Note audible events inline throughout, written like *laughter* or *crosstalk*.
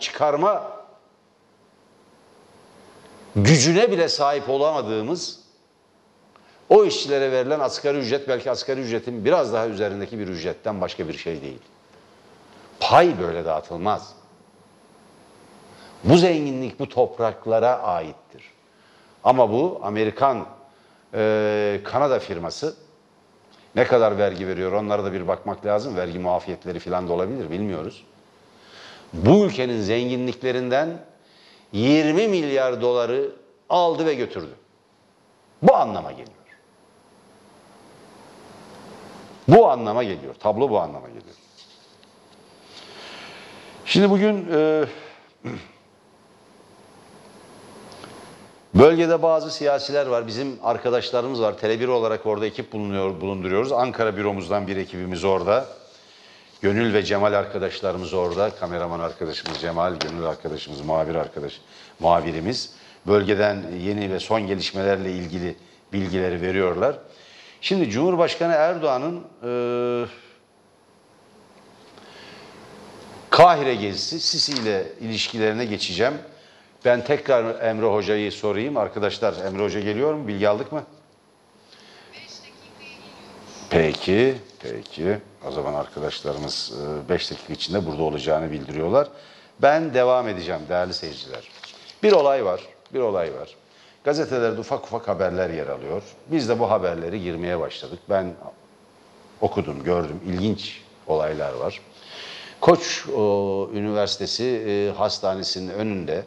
çıkarma gücüne bile sahip olamadığımız o işçilere verilen asgari ücret belki asgari ücretin biraz daha üzerindeki bir ücretten başka bir şey değil. Pay böyle dağıtılmaz. Bu zenginlik bu topraklara aittir. Ama bu Amerikan e, Kanada firması ne kadar vergi veriyor onlara da bir bakmak lazım. Vergi muafiyetleri falan da olabilir bilmiyoruz. Bu ülkenin zenginliklerinden 20 milyar doları aldı ve götürdü. Bu anlama geliyor. Bu anlama geliyor. Tablo bu anlama geliyor. Şimdi bugün e, *clears throat* bölgede bazı siyasiler var. Bizim arkadaşlarımız var. Tele1 olarak orada ekip bulunuyor, bulunduruyoruz. Ankara büromuzdan bir ekibimiz orada. Gönül ve Cemal arkadaşlarımız orada. Kameraman arkadaşımız Cemal, Gönül arkadaşımız, muhabir arkadaş, muhabirimiz. Bölgeden yeni ve son gelişmelerle ilgili bilgileri veriyorlar. Şimdi Cumhurbaşkanı Erdoğan'ın e, Kahire gezisi, Sisi ile ilişkilerine geçeceğim. Ben tekrar Emre Hoca'yı sorayım. Arkadaşlar Emre Hoca geliyor mu? Bilgi aldık mı? Peki, peki. O zaman arkadaşlarımız 5 dakika içinde burada olacağını bildiriyorlar. Ben devam edeceğim değerli seyirciler. Bir olay var, bir olay var. Gazetelerde ufak ufak haberler yer alıyor. Biz de bu haberleri girmeye başladık. Ben okudum, gördüm. İlginç olaylar var. Koç o, Üniversitesi e, Hastanesi'nin önünde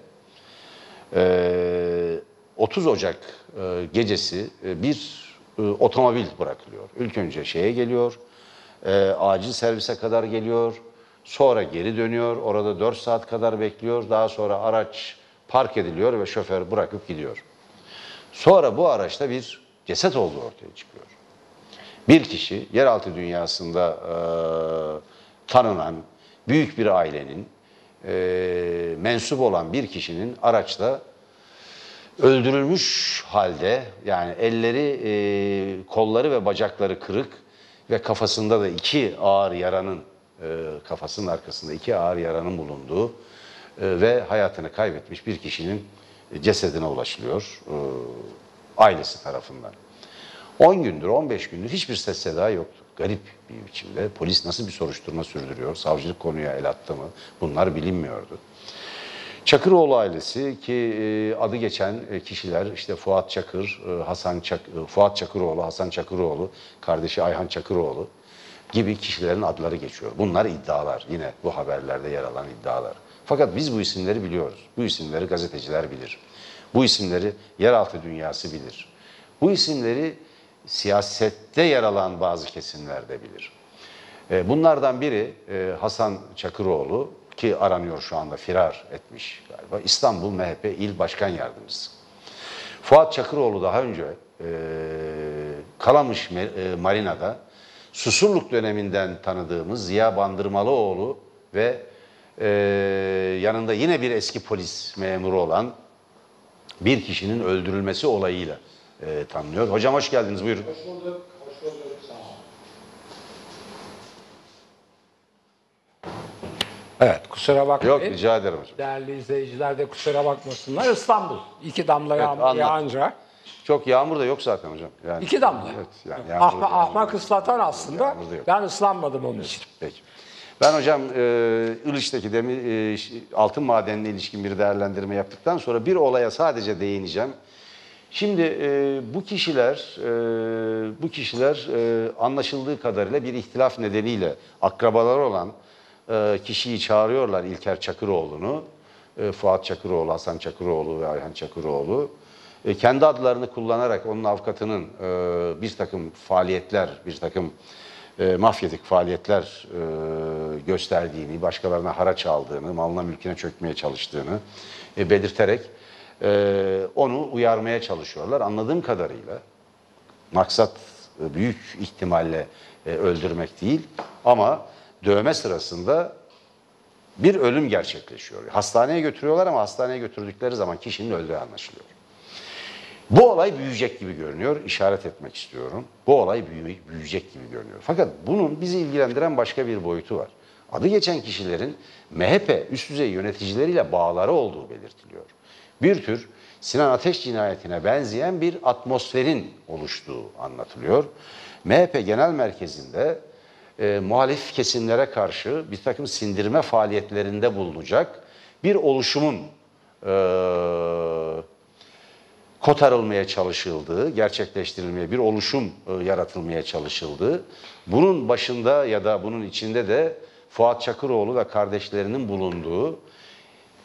e, 30 Ocak e, gecesi e, bir e, otomobil bırakılıyor. İlk önce şeye geliyor, e, acil servise kadar geliyor, sonra geri dönüyor, orada 4 saat kadar bekliyor, daha sonra araç park ediliyor ve şoför bırakıp gidiyor. Sonra bu araçta bir ceset olduğu ortaya çıkıyor. Bir kişi yeraltı dünyasında e, tanınan büyük bir ailenin e, mensup olan bir kişinin araçta öldürülmüş halde yani elleri, e, kolları ve bacakları kırık ve kafasında da iki ağır yaranın e, kafasının arkasında iki ağır yaranın bulunduğu e, ve hayatını kaybetmiş bir kişinin cesedine ulaşılıyor e, ailesi tarafından. 10 gündür, 15 gündür hiçbir ses seda yoktu. Garip bir biçimde. Polis nasıl bir soruşturma sürdürüyor? Savcılık konuya el attı mı? Bunlar bilinmiyordu. Çakıroğlu ailesi ki e, adı geçen e, kişiler işte Fuat Çakır, e, Hasan Çak, Fuat Çakıroğlu, Hasan Çakıroğlu, kardeşi Ayhan Çakıroğlu gibi kişilerin adları geçiyor. Bunlar iddialar. Yine bu haberlerde yer alan iddialar. Fakat biz bu isimleri biliyoruz. Bu isimleri gazeteciler bilir. Bu isimleri yeraltı dünyası bilir. Bu isimleri siyasette yer alan bazı kesimler de bilir. Bunlardan biri Hasan Çakıroğlu, ki aranıyor şu anda firar etmiş galiba. İstanbul MHP İl Başkan Yardımcısı. Fuat Çakıroğlu daha önce e, Kalamış e, Marina'da Susurluk döneminden tanıdığımız Ziya Bandırmalıoğlu ve e, yanında yine bir eski polis memuru olan bir kişinin öldürülmesi olayıyla e, tanınıyor. Hocam hoş geldiniz buyurun. Hoş bulduk. Hoş bulduk. Evet kusura bakmayın. Yok rica ederim hocam. Değerli izleyiciler de kusura bakmasınlar. İstanbul. İki damla yağmur anlat. yağınca. Çok yağmur da yok zaten hocam. Yani, İki damla. Evet, yani yağmur- Ahma, ahmak ıslatan aslında. Yağmur da yok. Ben ıslanmadım onun için. Peki. Ben hocam e, Ilıç'taki demir, e, ş- altın madenine ilişkin bir değerlendirme yaptıktan sonra bir olaya sadece değineceğim. Şimdi e, bu kişiler e, bu kişiler e, anlaşıldığı kadarıyla bir ihtilaf nedeniyle akrabaları olan e, kişiyi çağırıyorlar İlker Çakıroğlu'nu. E, Fuat Çakıroğlu, Hasan Çakıroğlu ve Ayhan Çakıroğlu. E, kendi adlarını kullanarak onun avukatının e, bir takım faaliyetler, bir takım e, mafyatik faaliyetler e, gösterdiğini, başkalarına haraç aldığını, malına mülküne çökmeye çalıştığını e, belirterek onu uyarmaya çalışıyorlar. Anladığım kadarıyla maksat büyük ihtimalle öldürmek değil ama dövme sırasında bir ölüm gerçekleşiyor. Hastaneye götürüyorlar ama hastaneye götürdükleri zaman kişinin öldüğü anlaşılıyor. Bu olay büyüyecek gibi görünüyor. İşaret etmek istiyorum. Bu olay büyüyecek gibi görünüyor. Fakat bunun bizi ilgilendiren başka bir boyutu var. adı geçen kişilerin MHP üst düzey yöneticileriyle bağları olduğu belirtiliyor. Bir tür Sinan Ateş cinayetine benzeyen bir atmosferin oluştuğu anlatılıyor. MHP Genel Merkezi'nde e, muhalif kesimlere karşı bir takım sindirme faaliyetlerinde bulunacak bir oluşumun e, kotarılmaya çalışıldığı, gerçekleştirilmeye, bir oluşum e, yaratılmaya çalışıldığı, bunun başında ya da bunun içinde de Fuat Çakıroğlu ve kardeşlerinin bulunduğu,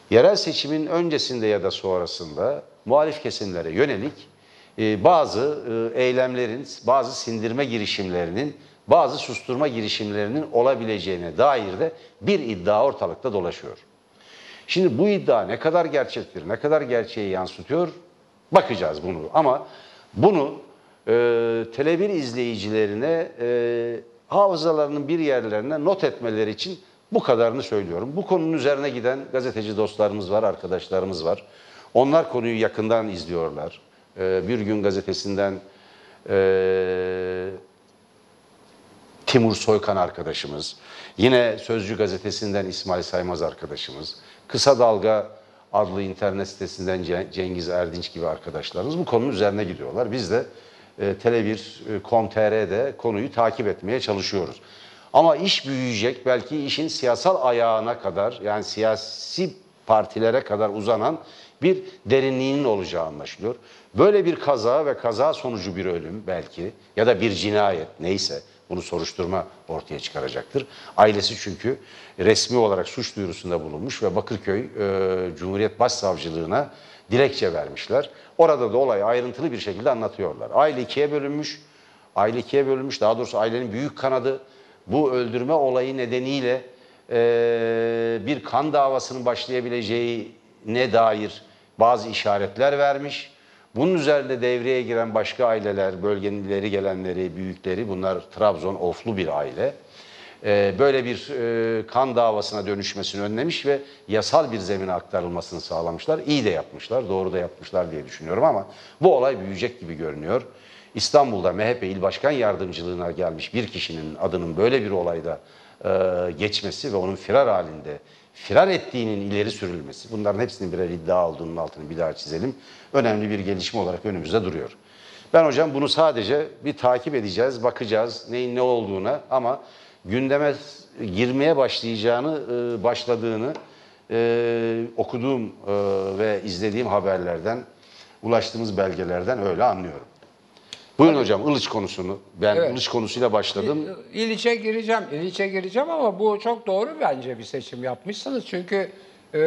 yerel seçimin öncesinde ya da sonrasında muhalif kesimlere yönelik e, bazı e, eylemlerin, bazı sindirme girişimlerinin, bazı susturma girişimlerinin olabileceğine dair de bir iddia ortalıkta dolaşıyor. Şimdi bu iddia ne kadar gerçektir, ne kadar gerçeği yansıtıyor bakacağız bunu. Ama bunu e, Tele1 izleyicilerine e, hafızalarının bir yerlerine not etmeleri için bu kadarını söylüyorum. Bu konunun üzerine giden gazeteci dostlarımız var, arkadaşlarımız var. Onlar konuyu yakından izliyorlar. E, bir gün gazetesinden e, Timur Soykan arkadaşımız, yine Sözcü gazetesinden İsmail Saymaz arkadaşımız, Kısa Dalga adlı internet sitesinden Ce- Cengiz Erdinç gibi arkadaşlarımız bu konunun üzerine gidiyorlar. Biz de e, Tele1.com.tr'de konuyu takip etmeye çalışıyoruz. Ama iş büyüyecek, belki işin siyasal ayağına kadar yani siyasi partilere kadar uzanan bir derinliğinin olacağı anlaşılıyor. Böyle bir kaza ve kaza sonucu bir ölüm belki ya da bir cinayet neyse bunu soruşturma ortaya çıkaracaktır. Ailesi çünkü resmi olarak suç duyurusunda bulunmuş ve Bakırköy e, Cumhuriyet Başsavcılığına dilekçe vermişler. Orada da olayı ayrıntılı bir şekilde anlatıyorlar. Aile ikiye bölünmüş. Aile ikiye bölünmüş. Daha doğrusu ailenin büyük kanadı bu öldürme olayı nedeniyle e, bir kan davasının başlayabileceğine dair bazı işaretler vermiş. Bunun üzerinde devreye giren başka aileler, bölgenin ileri gelenleri, büyükleri, bunlar Trabzon oflu bir aile. Ee, Böyle bir e, kan davasına dönüşmesini önlemiş ve yasal bir zemine aktarılmasını sağlamışlar. İyi de yapmışlar, doğru da yapmışlar diye düşünüyorum ama bu olay büyüyecek gibi görünüyor. İstanbul'da MHP İl Başkan Yardımcılığına gelmiş bir kişinin adının böyle bir olayda e, geçmesi ve onun firar halinde firar ettiğinin ileri sürülmesi, bunların hepsinin birer iddia olduğunun altını bir daha çizelim. Önemli bir gelişme olarak önümüzde duruyor. Ben hocam bunu sadece bir takip edeceğiz, bakacağız neyin ne olduğuna ama gündeme girmeye başlayacağını, e, başladığını e, okuduğum e, ve izlediğim haberlerden, ulaştığımız belgelerden öyle anlıyorum. Buyurun hocam Ilıç konusunu. Ben Evet. Ilıç konusuyla başladım. İliç'e gireceğim, İliç'e gireceğim ama bu çok doğru bence bir seçim yapmışsınız. Çünkü e,